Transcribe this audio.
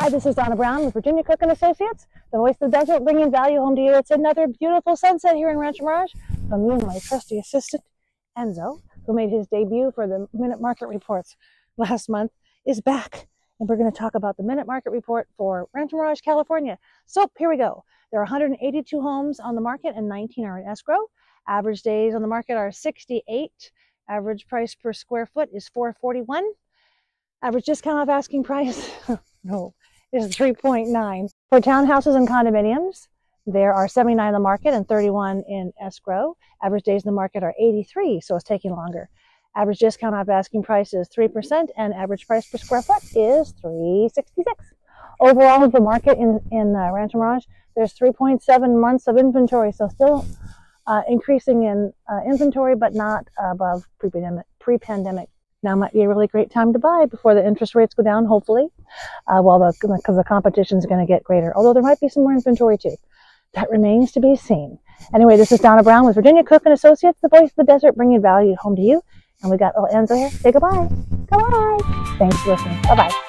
Hi, this is Donna Brown with Virginia Cook and Associates, the voice of the desert, bringing value home to you. It's another beautiful sunset here in Rancho Mirage from me and my trusty assistant, Enzo, who made his debut for the Minute Market Reports last month, is back. And we're going to talk about the Minute Market Report for Rancho Mirage, California. So here we go. There are 182 homes on the market and 19 are in escrow. Average days on the market are 68. Average price per square foot is 441. Average discount off asking price, no, is 3.9. For townhouses and condominiums, there are 79 in the market and 31 in escrow. Average days in the market are 83, so it's taking longer. Average discount off asking price is 3% and average price per square foot is 366. Overall, the market in, in uh, Rancho Mirage, there's 3.7 months of inventory, so still uh, increasing in uh, inventory, but not above pre-pandemic. Pre-pandemic now might be a really great time to buy before the interest rates go down, hopefully, uh, while the because the competition is going to get greater. Although there might be some more inventory too. That remains to be seen. Anyway, this is Donna Brown with Virginia Cook and Associates, the voice of the desert, bringing value home to you. And we got little Enzo here. Say goodbye. Goodbye. Thanks for listening. Bye bye.